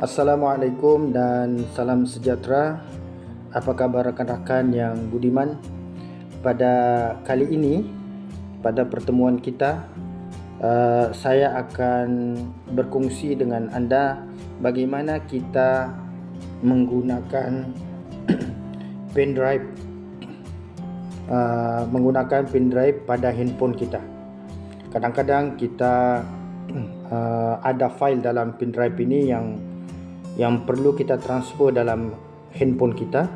Assalamualaikum dan salam sejahtera. Apa khabar rakan-rakan yang budiman? Pada kali ini, pada pertemuan kita, uh, saya akan berkongsi dengan anda bagaimana kita menggunakan pen drive uh, menggunakan pen drive pada handphone kita. Kadang-kadang kita uh, ada file dalam pen drive ini yang yang perlu kita transfer dalam handphone kita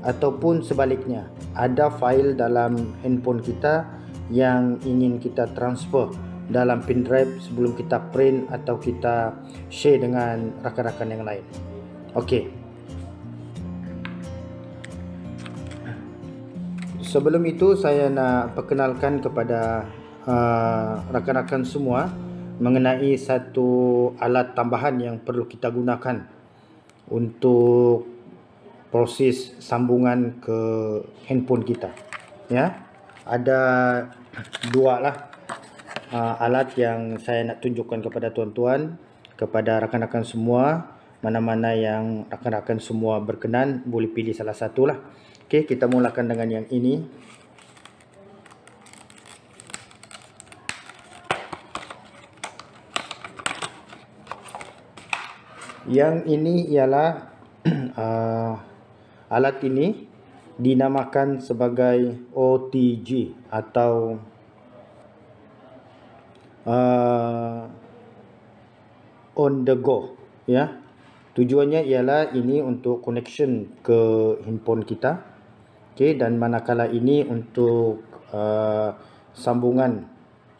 ataupun sebaliknya ada file dalam handphone kita yang ingin kita transfer dalam pen drive sebelum kita print atau kita share dengan rakan-rakan yang lain. Okey. Sebelum itu saya nak perkenalkan kepada uh, rakan-rakan semua mengenai satu alat tambahan yang perlu kita gunakan untuk proses sambungan ke handphone kita. Ya ada dua lah uh, alat yang saya nak tunjukkan kepada tuan-tuan kepada rakan-rakan semua. Mana-mana yang rakan-rakan semua berkenan boleh pilih salah satu lah ok kita mulakan dengan yang ini Yang ini ialah uh, alat ini dinamakan sebagai OTG atau uh, on the go ya. Tujuannya ialah ini untuk connection ke handphone kita. Okey dan manakala ini untuk uh, sambungan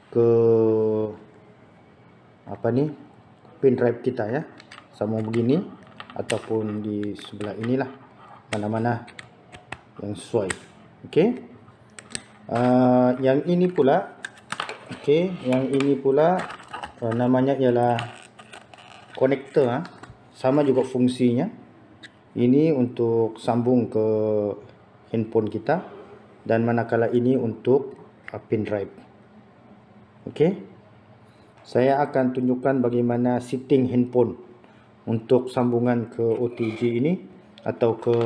ke apa ni pen drive kita ya sama begini ataupun di sebelah inilah mana-mana yang sesuai. Okey? Uh, yang ini pula okey yang ini pula uh, namanya ialah konektor ha? sama juga fungsinya. Ini untuk sambung ke handphone kita dan manakala ini untuk uh, pin drive. Okey? Saya akan tunjukkan bagaimana setting handphone untuk sambungan ke OTG ini atau ke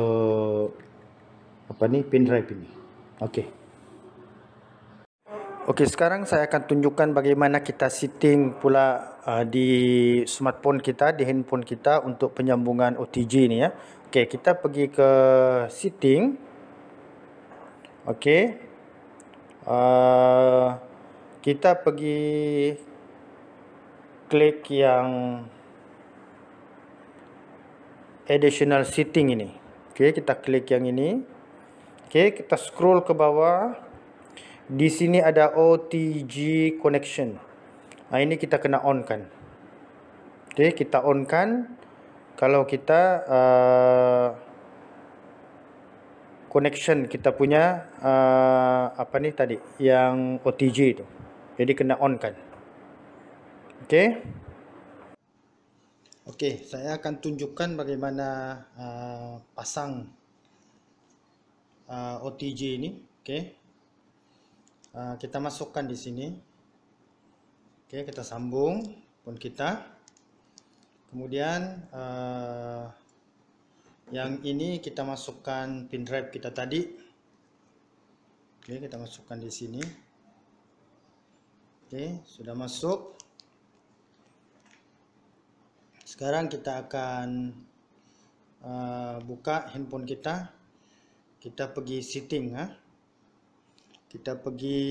apa ni pin drive ini. Okey. Okey, sekarang saya akan tunjukkan bagaimana kita setting pula uh, di smartphone kita, di handphone kita untuk penyambungan OTG ini ya. Okey, kita pergi ke setting. Okey. Uh, kita pergi klik yang additional setting ini. Okey, kita klik yang ini. Okey, kita scroll ke bawah. Di sini ada OTG connection. Ha, ini kita kena on kan. Okey, kita on kan. Kalau kita uh, connection kita punya uh, apa ni tadi yang OTG itu. Jadi kena on kan. Okey. Okey, saya akan tunjukkan bagaimana uh, pasang uh, OTG ini. Okey, uh, kita masukkan di sini. Okey, kita sambung pun kita. Kemudian uh, yang ini kita masukkan pin drive kita tadi. Okey, kita masukkan di sini. Okey, sudah masuk. Sekarang kita akan uh, buka handphone kita. Kita pergi setting ha. Kita pergi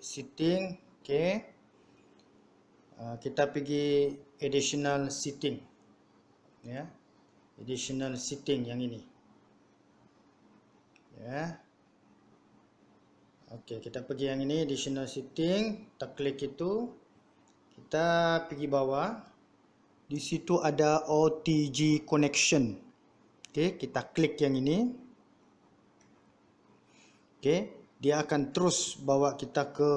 setting, okey. Uh, kita pergi additional setting. Ya. Additional setting yang ini. Ya. Okey, kita pergi yang ini additional setting, kita klik itu. Kita pergi bawah di situ ada OTG connection. Okey, kita klik yang ini. Okey, dia akan terus bawa kita ke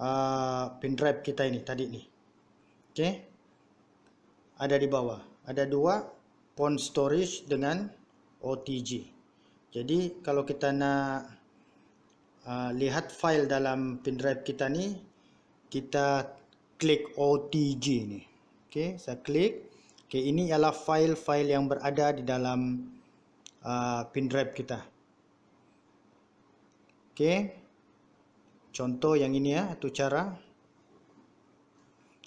uh, pen drive kita ini tadi ni. Okey. Ada di bawah. Ada dua phone storage dengan OTG. Jadi kalau kita nak uh, lihat file dalam pen drive kita ni, kita klik OTG ni. Okey, saya klik. Okey, ini ialah file-file yang berada di dalam uh, pin drive kita. Okey. Contoh yang ini ya, itu cara.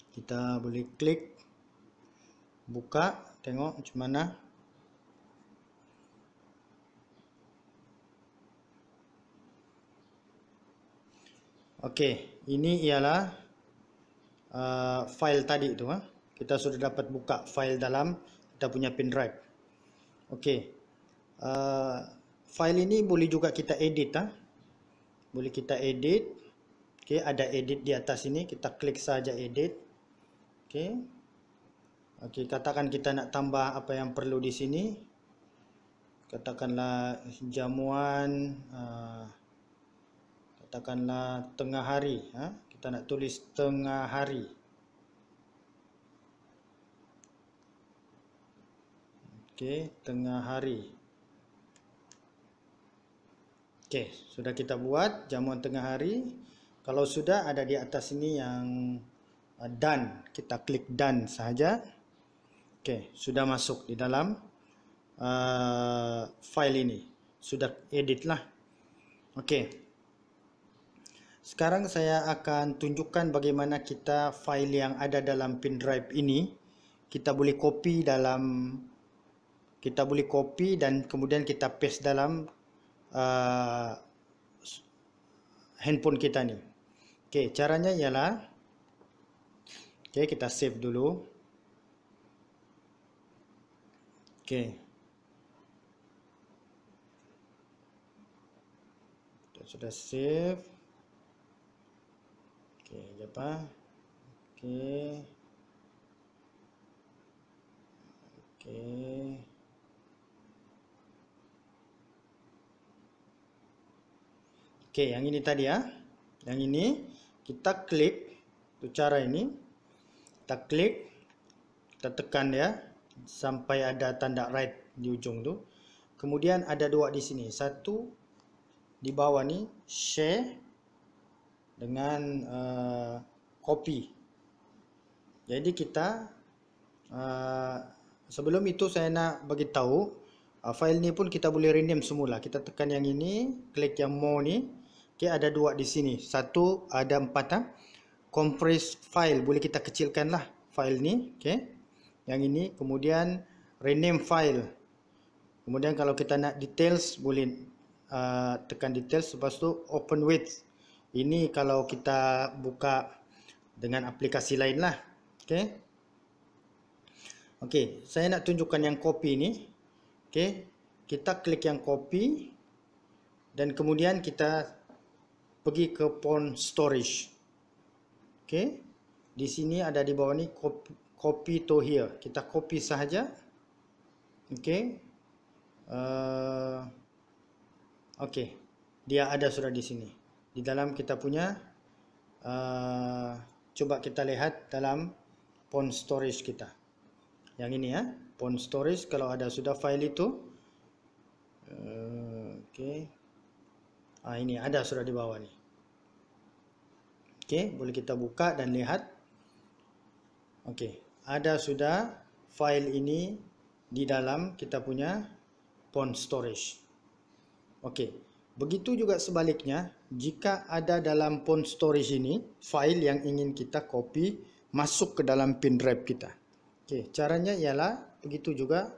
Kita boleh klik buka, tengok macam mana. Okey, ini ialah uh, file tadi tu. Ha? Kita sudah dapat buka file dalam kita punya pin drive. Okey, uh, file ini boleh juga kita edit. Ha? Boleh kita edit. Okey, ada edit di atas ini. Kita klik saja edit. Okey. Okey, katakan kita nak tambah apa yang perlu di sini. Katakanlah jamuan. Uh, katakanlah tengah hari ha? kita nak tulis tengah hari Okey, tengah hari. Okey, sudah kita buat jamuan tengah hari. Kalau sudah ada di atas ini yang uh, done. Kita klik done sahaja. Okey, sudah masuk di dalam uh, file ini. Sudah edit lah. Okey, sekarang saya akan tunjukkan bagaimana kita file yang ada dalam pin drive ini. Kita boleh copy dalam kita boleh copy dan kemudian kita paste dalam uh, handphone kita ni. Okey, caranya ialah okey kita save dulu. Okey. Kita sudah save. Okey, jap ah. Okey. Okey. Okey, yang ini tadi ya. Yang ini kita klik tu cara ini. Kita klik kita tekan ya sampai ada tanda right di ujung tu. Kemudian ada dua di sini. Satu di bawah ni share dengan uh, copy. Jadi kita uh, sebelum itu saya nak bagi tahu uh, file ni pun kita boleh rename semula. Kita tekan yang ini, klik yang more ni. Okey ada dua di sini. Satu ada empat ha. Compress file boleh kita kecilkanlah file ni, okey. Yang ini kemudian rename file. Kemudian kalau kita nak details boleh uh, tekan details lepas tu open with ini kalau kita buka dengan aplikasi lain lah. Okay. Okay. Saya nak tunjukkan yang copy ni. Okay. Kita klik yang copy. Dan kemudian kita pergi ke phone storage. Okay. Di sini ada di bawah ni copy, copy to here. Kita copy sahaja. Okay. Uh, okay. Dia ada sudah di sini di dalam kita punya uh, coba kita lihat dalam phone storage kita yang ini ya phone storage kalau ada sudah file itu uh, oke okay. ah ini ada sudah di bawah ni oke okay, boleh kita buka dan lihat oke okay. ada sudah file ini di dalam kita punya phone storage oke okay. Begitu juga sebaliknya, jika ada dalam phone storage ini, file yang ingin kita copy masuk ke dalam pin drive kita. Okey, caranya ialah begitu juga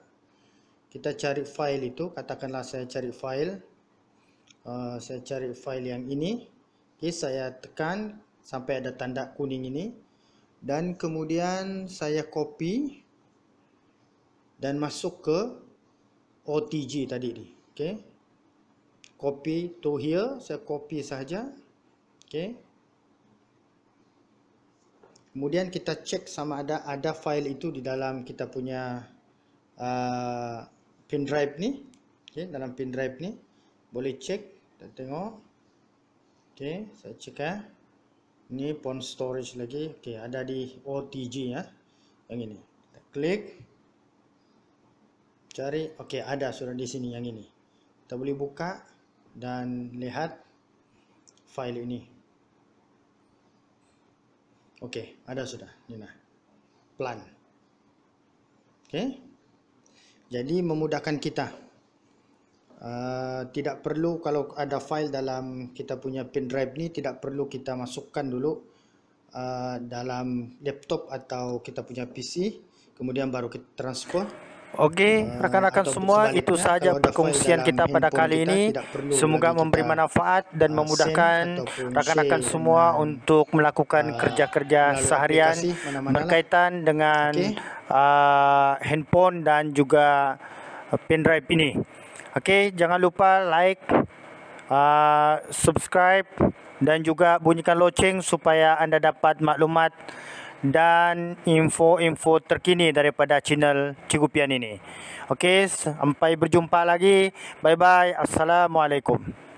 kita cari file itu, katakanlah saya cari file uh, saya cari file yang ini. Okey, saya tekan sampai ada tanda kuning ini dan kemudian saya copy dan masuk ke OTG tadi ni. Okey copy to here saya copy saja okey kemudian kita cek sama ada ada file itu di dalam kita punya uh, pin drive ni. Okey dalam pin drive ni. Boleh cek kita tengok. Okey saya cek ya ini phone storage lagi. Okey ada di OTG ya yang ini. Kita klik. Cari. Okey ada sudah di sini yang ini. Kita boleh buka dan lihat file ini. Okey, ada sudah. Ini nah. Plan. Okey. Jadi memudahkan kita. Uh, tidak perlu kalau ada file dalam kita punya pen drive ni tidak perlu kita masukkan dulu uh, dalam laptop atau kita punya PC kemudian baru kita transfer Okey, uh, rakan-rakan semua itu sahaja perkongsian kita pada kali ini. Semoga memberi manfaat dan uh, memudahkan rakan-rakan semua untuk melakukan uh, kerja-kerja seharian berkaitan dengan uh, handphone dan juga pen drive ini. Okey, jangan lupa like, uh, subscribe dan juga bunyikan loceng supaya anda dapat maklumat dan info-info terkini daripada channel Cikgu Pian ini. Okey, sampai berjumpa lagi. Bye bye. Assalamualaikum.